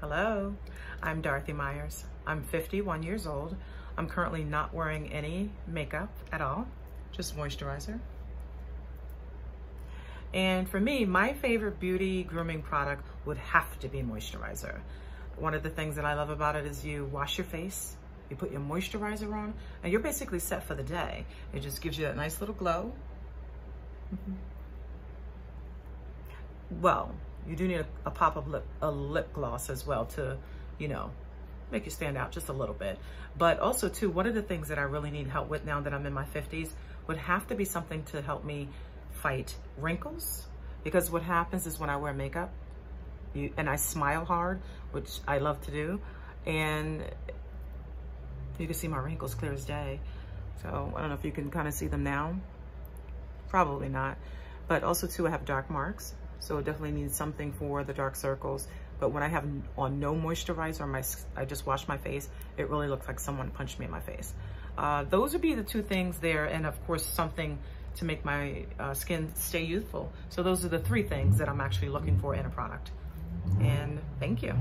Hello, I'm Dorothy Meyers. I'm 51 years old. I'm currently not wearing any makeup at all, just moisturizer. And for me, my favorite beauty grooming product would have to be moisturizer. One of the things that I love about it is you wash your face, you put your moisturizer on, and you're basically set for the day. It just gives you that nice little glow. Mm -hmm. Well, you do need a, a pop of lip, a lip gloss as well to, you know, make you stand out just a little bit. But also too, one of the things that I really need help with now that I'm in my 50s would have to be something to help me fight wrinkles. Because what happens is when I wear makeup, you, and I smile hard, which I love to do, and you can see my wrinkles clear as day. So I don't know if you can kind of see them now. Probably not. But also too, I have dark marks. So it definitely needs something for the dark circles. But when I have on no moisturizer, my I just wash my face, it really looks like someone punched me in my face. Uh, those would be the two things there. And of course, something to make my uh, skin stay youthful. So those are the three things that I'm actually looking for in a product. And thank you.